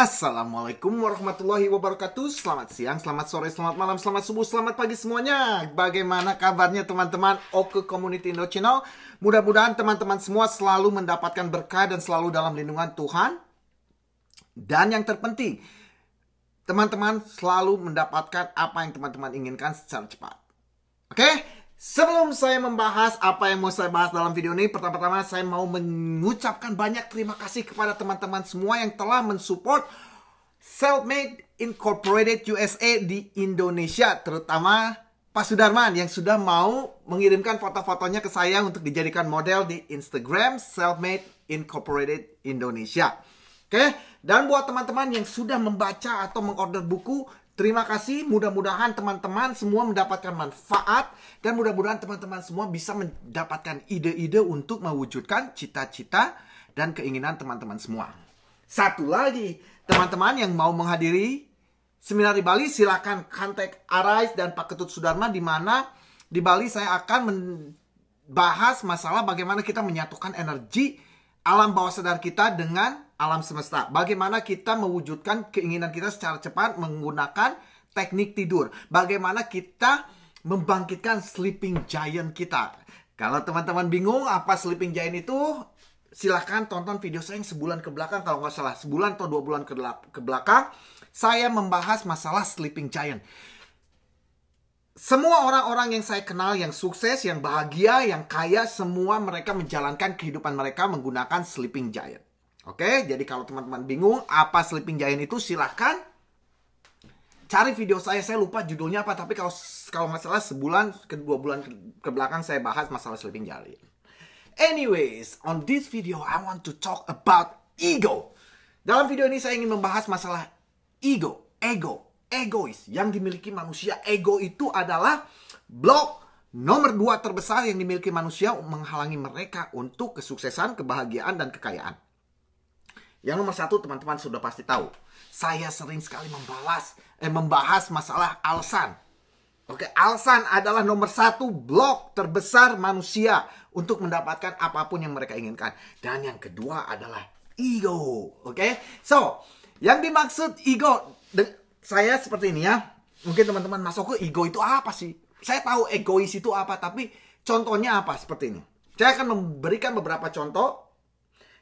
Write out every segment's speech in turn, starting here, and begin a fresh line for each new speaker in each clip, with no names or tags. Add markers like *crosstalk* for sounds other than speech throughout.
Assalamualaikum warahmatullahi wabarakatuh. Selamat siang, selamat sore, selamat malam, selamat subuh, selamat pagi semuanya. Bagaimana kabarnya teman-teman Oke Community Indo Channel? Mudah-mudahan teman-teman semua selalu mendapatkan berkah dan selalu dalam lindungan Tuhan. Dan yang terpenting Teman-teman selalu mendapatkan apa yang teman-teman inginkan secara cepat. Oke? Sebelum saya membahas apa yang mau saya bahas dalam video ini, pertama-tama saya mau mengucapkan banyak terima kasih kepada teman-teman semua yang telah mensupport Selfmade Incorporated USA di Indonesia, terutama Pak Sudarman yang sudah mau mengirimkan foto-fotonya ke saya untuk dijadikan model di Instagram Selfmade Incorporated Indonesia. Oke, dan buat teman-teman yang sudah membaca atau mengorder buku, Terima kasih, mudah-mudahan teman-teman semua mendapatkan manfaat dan mudah-mudahan teman-teman semua bisa mendapatkan ide-ide untuk mewujudkan cita-cita dan keinginan teman-teman semua. Satu lagi, teman-teman yang mau menghadiri seminar di Bali silakan kontak Arais dan Pak Ketut Sudarma di mana di Bali saya akan membahas masalah bagaimana kita menyatukan energi alam bawah sadar kita dengan alam semesta. Bagaimana kita mewujudkan keinginan kita secara cepat menggunakan teknik tidur. Bagaimana kita membangkitkan sleeping giant kita. Kalau teman-teman bingung apa sleeping giant itu, silahkan tonton video saya yang sebulan ke belakang. Kalau nggak salah, sebulan atau dua bulan ke belakang, saya membahas masalah sleeping giant. Semua orang-orang yang saya kenal yang sukses, yang bahagia, yang kaya, semua mereka menjalankan kehidupan mereka menggunakan Sleeping Giant. Oke, jadi kalau teman-teman bingung apa Sleeping Giant itu, silahkan cari video saya. Saya lupa judulnya apa, tapi kalau kalau nggak salah sebulan ke dua bulan ke, ke belakang saya bahas masalah Sleeping Giant. Anyways, on this video I want to talk about ego. Dalam video ini saya ingin membahas masalah ego, ego, egois yang dimiliki manusia. Ego itu adalah blok nomor dua terbesar yang dimiliki manusia menghalangi mereka untuk kesuksesan, kebahagiaan, dan kekayaan. Yang nomor satu teman-teman sudah pasti tahu. Saya sering sekali membalas, eh, membahas masalah alasan. Oke, alasan adalah nomor satu blok terbesar manusia untuk mendapatkan apa pun yang mereka inginkan. Dan yang kedua adalah ego. Oke, so yang dimaksud ego saya seperti ini ya. Mungkin teman-teman masuk ke ego itu apa sih? Saya tahu egois itu apa, tapi contohnya apa seperti ini. Saya akan memberikan beberapa contoh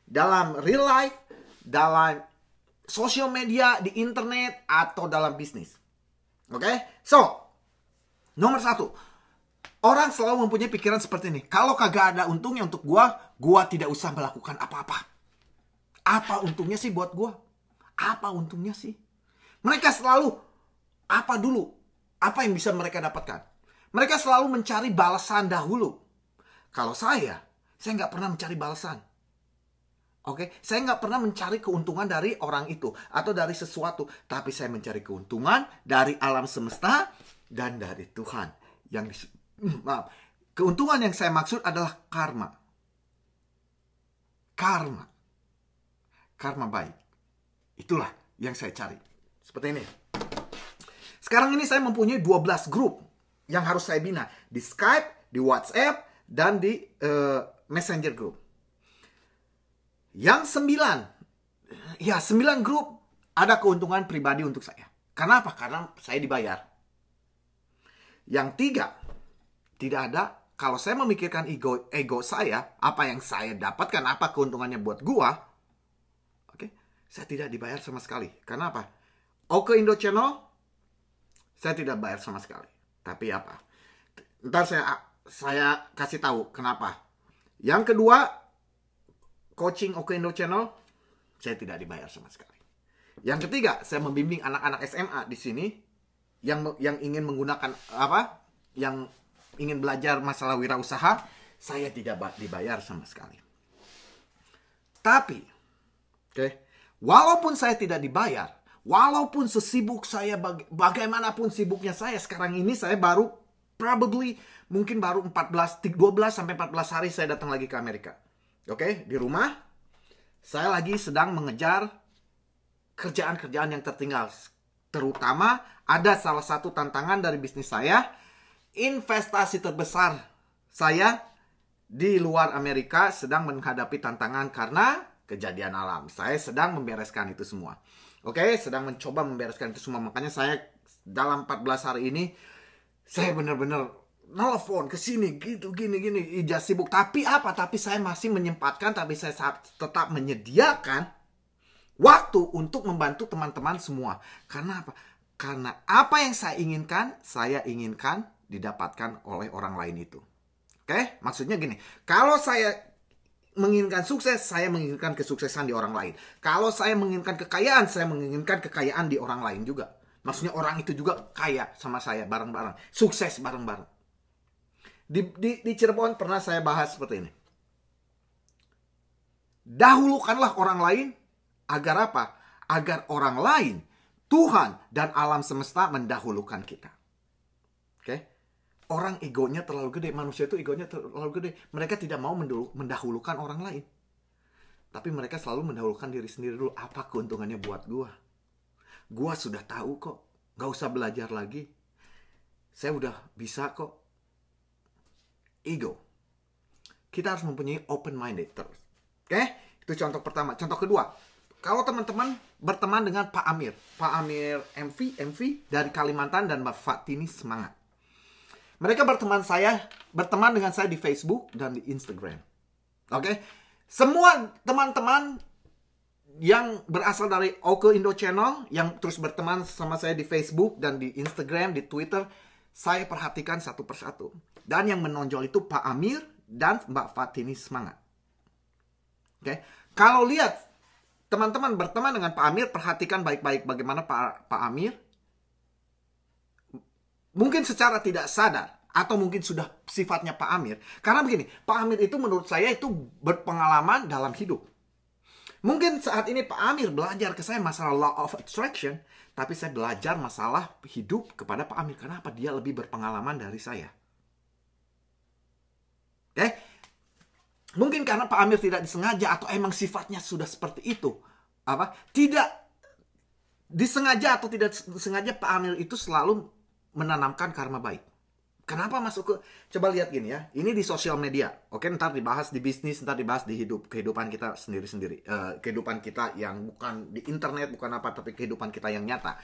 dalam real life, dalam sosial media, di internet, atau dalam bisnis. Oke? Okay? So, nomor satu. Orang selalu mempunyai pikiran seperti ini. Kalau kagak ada untungnya untuk gua, gua tidak usah melakukan apa-apa. Apa untungnya sih buat gua? Apa untungnya sih? Mereka selalu apa dulu? Apa yang bisa mereka dapatkan? Mereka selalu mencari balasan dahulu. Kalau saya, saya nggak pernah mencari balasan. Oke, okay? saya nggak pernah mencari keuntungan dari orang itu atau dari sesuatu, tapi saya mencari keuntungan dari alam semesta dan dari Tuhan. Yang maaf, keuntungan yang saya maksud adalah karma. Karma. Karma baik. Itulah yang saya cari. Seperti ini. Sekarang ini saya mempunyai 12 grup yang harus saya bina di Skype, di WhatsApp, dan di uh, Messenger group. Yang sembilan, ya sembilan grup ada keuntungan pribadi untuk saya. Kenapa? Karena saya dibayar. Yang tiga, tidak ada. Kalau saya memikirkan ego ego saya, apa yang saya dapatkan, apa keuntungannya buat gua, oke, okay, saya tidak dibayar sama sekali. Karena apa? Oke Indo Channel, saya tidak bayar sama sekali. Tapi apa? Ntar saya saya kasih tahu kenapa. Yang kedua, coaching Oke Indo Channel, saya tidak dibayar sama sekali. Yang ketiga, saya membimbing anak-anak SMA di sini yang yang ingin menggunakan apa? Yang ingin belajar masalah wirausaha, saya tidak dibayar sama sekali. Tapi, oke, okay, walaupun saya tidak dibayar, Walaupun sesibuk saya baga bagaimanapun sibuknya saya sekarang ini saya baru probably mungkin baru 14 12 sampai 14 hari saya datang lagi ke Amerika. Oke, di rumah saya lagi sedang mengejar kerjaan-kerjaan yang tertinggal. Terutama ada salah satu tantangan dari bisnis saya, investasi terbesar saya di luar Amerika sedang menghadapi tantangan karena kejadian alam. Saya sedang membereskan itu semua. Oke, sedang mencoba membereskan itu semua. Makanya saya dalam 14 hari ini saya benar-benar nelfon ke sini gitu gini gini ijaz sibuk. Tapi apa? Tapi saya masih menyempatkan tapi saya tetap menyediakan waktu untuk membantu teman-teman semua. Karena apa? Karena apa yang saya inginkan, saya inginkan didapatkan oleh orang lain itu. Oke, maksudnya gini, kalau saya menginginkan sukses, saya menginginkan kesuksesan di orang lain. Kalau saya menginginkan kekayaan, saya menginginkan kekayaan di orang lain juga. Maksudnya orang itu juga kaya sama saya bareng-bareng. Sukses bareng-bareng. Di, di, di Cirebon pernah saya bahas seperti ini. Dahulukanlah orang lain agar apa? Agar orang lain, Tuhan dan alam semesta mendahulukan kita. Oke? Okay? orang egonya terlalu gede, manusia itu egonya terlalu gede. Mereka tidak mau mendahulukan orang lain. Tapi mereka selalu mendahulukan diri sendiri dulu. Apa keuntungannya buat gua? Gua sudah tahu kok. Gak usah belajar lagi. Saya udah bisa kok. Ego. Kita harus mempunyai open-minded terus. Oke? Itu contoh pertama. Contoh kedua. Kalau teman-teman berteman dengan Pak Amir. Pak Amir MV, MV dari Kalimantan dan Mbak Fatini Semangat. Mereka berteman saya, berteman dengan saya di Facebook dan di Instagram. Oke, okay? semua teman-teman yang berasal dari Oke Indo Channel yang terus berteman sama saya di Facebook dan di Instagram, di Twitter, saya perhatikan satu persatu. Dan yang menonjol itu Pak Amir dan Mbak Fatini Semangat. Oke, kalau lihat teman-teman berteman dengan Pak Amir, perhatikan baik-baik bagaimana Pak, Pak Amir Mungkin secara tidak sadar atau mungkin sudah sifatnya Pak Amir. Karena begini, Pak Amir itu menurut saya itu berpengalaman dalam hidup. Mungkin saat ini Pak Amir belajar ke saya masalah law of attraction, tapi saya belajar masalah hidup kepada Pak Amir. Kenapa? Dia lebih berpengalaman dari saya. Oke? Okay? Mungkin karena Pak Amir tidak disengaja atau emang sifatnya sudah seperti itu. Apa? Tidak disengaja atau tidak disengaja Pak Amir itu selalu menanamkan karma baik. Kenapa masuk ke coba lihat gini ya. Ini di sosial media. Oke, ntar dibahas di bisnis, ntar dibahas di hidup, kehidupan kita sendiri-sendiri. Uh, kehidupan kita yang bukan di internet, bukan apa tapi kehidupan kita yang nyata.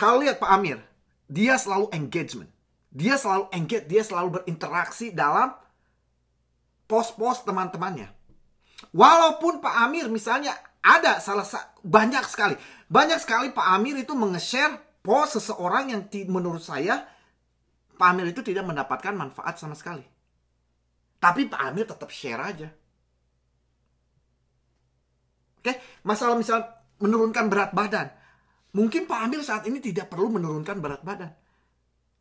Kalau lihat Pak Amir, dia selalu engagement. Dia selalu engage, dia selalu berinteraksi dalam post-post teman-temannya. Walaupun Pak Amir misalnya ada salah banyak sekali, banyak sekali Pak Amir itu menge-share post seseorang yang menurut saya Pak Amir itu tidak mendapatkan manfaat sama sekali. Tapi Pak Amir tetap share aja. Oke, masalah misal menurunkan berat badan. Mungkin Pak Amir saat ini tidak perlu menurunkan berat badan.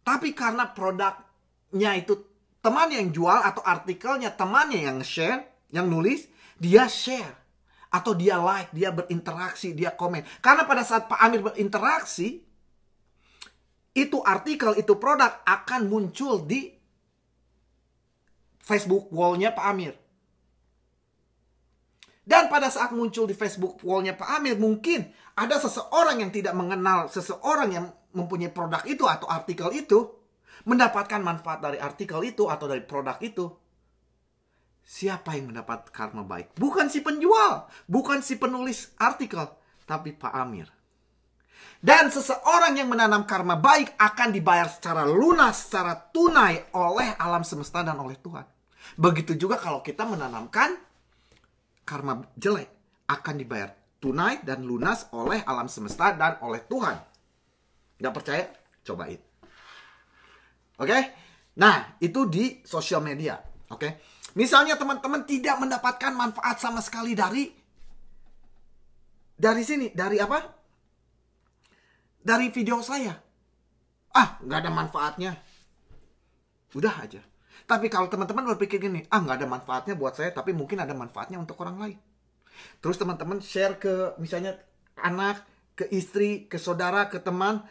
Tapi karena produknya itu teman yang jual atau artikelnya temannya yang share, yang nulis, dia share. Atau dia like, dia berinteraksi, dia komen. Karena pada saat Pak Amir berinteraksi, itu artikel, itu produk akan muncul di Facebook wallnya Pak Amir. Dan pada saat muncul di Facebook wallnya Pak Amir, mungkin ada seseorang yang tidak mengenal seseorang yang mempunyai produk itu atau artikel itu, mendapatkan manfaat dari artikel itu atau dari produk itu. Siapa yang mendapat karma baik? Bukan si penjual, bukan si penulis artikel, tapi Pak Amir. Dan seseorang yang menanam karma baik akan dibayar secara lunas, secara tunai oleh alam semesta dan oleh Tuhan. Begitu juga kalau kita menanamkan karma jelek akan dibayar tunai dan lunas oleh alam semesta dan oleh Tuhan. Gak percaya? Cobain. Oke? Okay? Nah, itu di sosial media. Oke? Okay? Misalnya teman-teman tidak mendapatkan manfaat sama sekali dari dari sini, dari apa? dari video saya. Ah, nggak ada manfaatnya. Udah aja. Tapi kalau teman-teman berpikir gini, ah nggak ada manfaatnya buat saya, tapi mungkin ada manfaatnya untuk orang lain. Terus teman-teman share ke misalnya anak, ke istri, ke saudara, ke teman.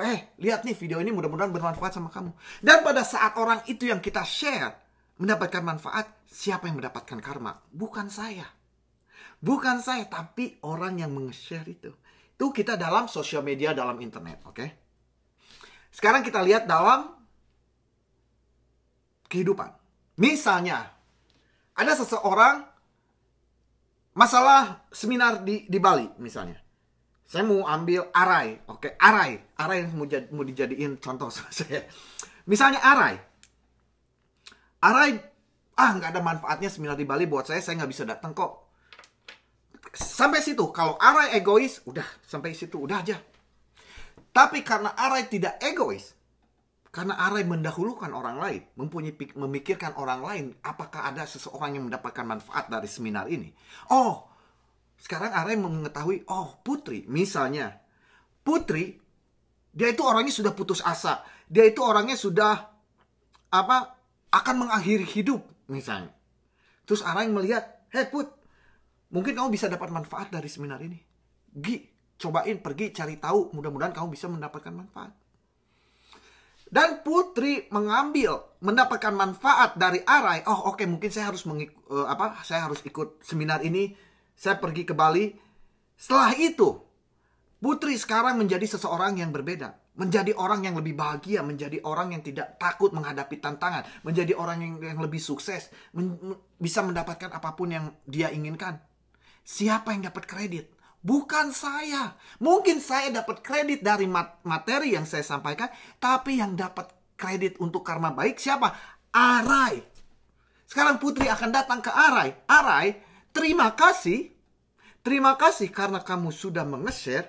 Eh, lihat nih video ini mudah-mudahan bermanfaat sama kamu. Dan pada saat orang itu yang kita share mendapatkan manfaat, siapa yang mendapatkan karma? Bukan saya. Bukan saya, tapi orang yang meng-share itu. Itu kita dalam sosial media, dalam internet, oke? Okay? Sekarang kita lihat dalam kehidupan. Misalnya, ada seseorang masalah seminar di di Bali misalnya. Saya mau ambil arai, oke, arai, arai yang mau, jad, mau dijadiin contoh *laughs* saya. Misalnya arai, arai, ah nggak ada manfaatnya seminar di Bali buat saya, saya nggak bisa datang kok. Sampai situ, kalau arai egois, udah sampai situ, udah aja. Tapi karena arai tidak egois, karena Arai mendahulukan orang lain, mempunyai memikirkan orang lain, apakah ada seseorang yang mendapatkan manfaat dari seminar ini? Oh, sekarang Arai mengetahui, oh Putri, misalnya, Putri, dia itu orangnya sudah putus asa, dia itu orangnya sudah apa akan mengakhiri hidup, misalnya. Terus Arai melihat, hei Put, mungkin kamu bisa dapat manfaat dari seminar ini. Gi, cobain pergi cari tahu, mudah-mudahan kamu bisa mendapatkan manfaat. Dan Putri mengambil mendapatkan manfaat dari Arai. Oh, oke, okay, mungkin saya harus mengik uh, apa? Saya harus ikut seminar ini. Saya pergi ke Bali. Setelah itu, Putri sekarang menjadi seseorang yang berbeda. Menjadi orang yang lebih bahagia, menjadi orang yang tidak takut menghadapi tantangan, menjadi orang yang, yang lebih sukses, men bisa mendapatkan apa pun yang dia inginkan. Siapa yang dapat kredit? Bukan saya. Mungkin saya dapat kredit dari materi yang saya sampaikan, tapi yang dapat kredit untuk karma baik siapa? Arai. Sekarang Putri akan datang ke Arai. Arai, terima kasih. Terima kasih karena kamu sudah menge-share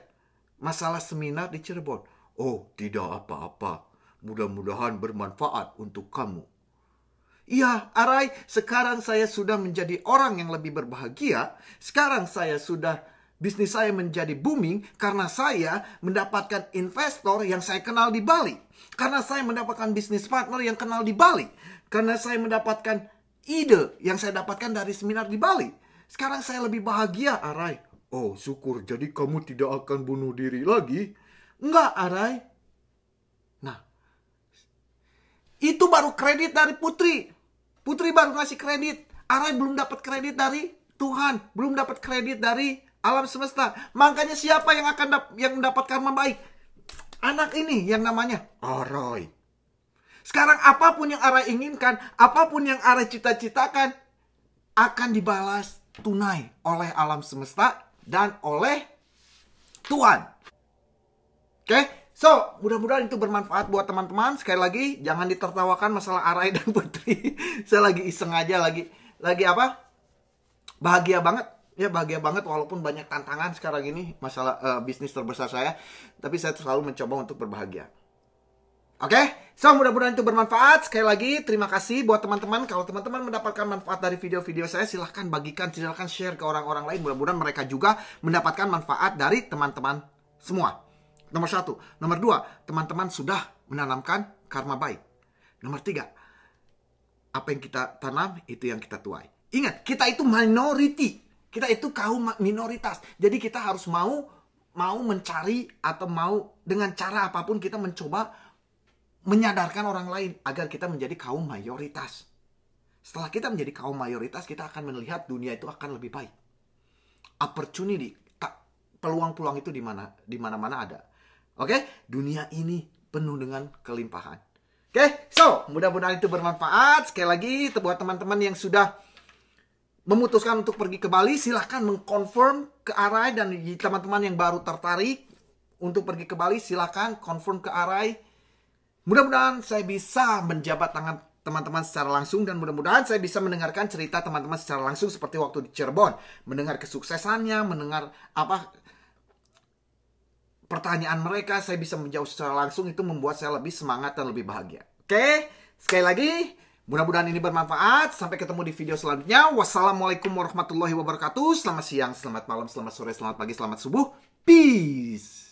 masalah seminar di Cirebon. Oh, tidak apa-apa. Mudah-mudahan bermanfaat untuk kamu. Iya, Arai, sekarang saya sudah menjadi orang yang lebih berbahagia. Sekarang saya sudah bisnis saya menjadi booming karena saya mendapatkan investor yang saya kenal di Bali. Karena saya mendapatkan bisnis partner yang kenal di Bali. Karena saya mendapatkan ide yang saya dapatkan dari seminar di Bali. Sekarang saya lebih bahagia, Arai. Oh, syukur. Jadi kamu tidak akan bunuh diri lagi? Enggak, Arai. Nah, itu baru kredit dari Putri. Putri baru ngasih kredit. Arai belum dapat kredit dari Tuhan. Belum dapat kredit dari alam semesta. Makanya siapa yang akan dap yang mendapat karma baik? Anak ini yang namanya Arai. Sekarang apa pun yang Arai inginkan, apa pun yang Arai cita-citakan akan dibalas tunai oleh alam semesta dan oleh Tuhan. Oke, okay? so mudah-mudahan itu bermanfaat buat teman-teman. Sekali lagi, jangan ditertawakan masalah Arai dan Putri. *laughs* Saya lagi iseng aja, lagi lagi apa? Bahagia banget ya bahagia banget walaupun banyak tantangan sekarang ini masalah uh, bisnis terbesar saya tapi saya selalu mencoba untuk berbahagia oke? Okay? so mudah-mudahan itu bermanfaat. Sekali lagi terima kasih buat teman-teman. Kalau teman-teman mendapatkan manfaat dari video-video saya silahkan bagikan silahkan share ke orang-orang lain. Mudah-mudahan mereka juga mendapatkan manfaat dari teman-teman semua. Nomor satu. Nomor dua teman-teman sudah menanamkan karma baik. Nomor tiga apa yang kita tanam itu yang kita tuai. Ingat kita itu minority. Kita itu kaum minoritas. Jadi kita harus mau mau mencari atau mau dengan cara apa pun kita mencoba menyadarkan orang lain agar kita menjadi kaum mayoritas. Setelah kita menjadi kaum mayoritas, kita akan melihat dunia itu akan lebih baik. Opportunity, peluang-peluang itu di mana di mana-mana ada. Oke, dunia ini penuh dengan kelimpahan. Oke, so mudah-mudahan itu bermanfaat. Sekali lagi, buat teman-teman yang sudah memutuskan untuk pergi ke Bali, silahkan mengkonfirm ke Arai dan teman-teman yang baru tertarik untuk pergi ke Bali, silahkan confirm ke Arai. Mudah-mudahan saya bisa menjabat tangan teman-teman secara langsung dan mudah-mudahan saya bisa mendengarkan cerita teman-teman secara langsung seperti waktu di Cirebon, mendengar kesuksesannya, mendengar apa pertanyaan mereka, saya bisa menjawab secara langsung itu membuat saya lebih semangat dan lebih bahagia. Oke, sekali lagi Mudah-mudahan ini bermanfaat. Sampai ketemu di video selanjutnya. Wassalamualaikum warahmatullahi wabarakatuh. Selamat siang, selamat malam, selamat sore, selamat pagi, selamat subuh. Peace.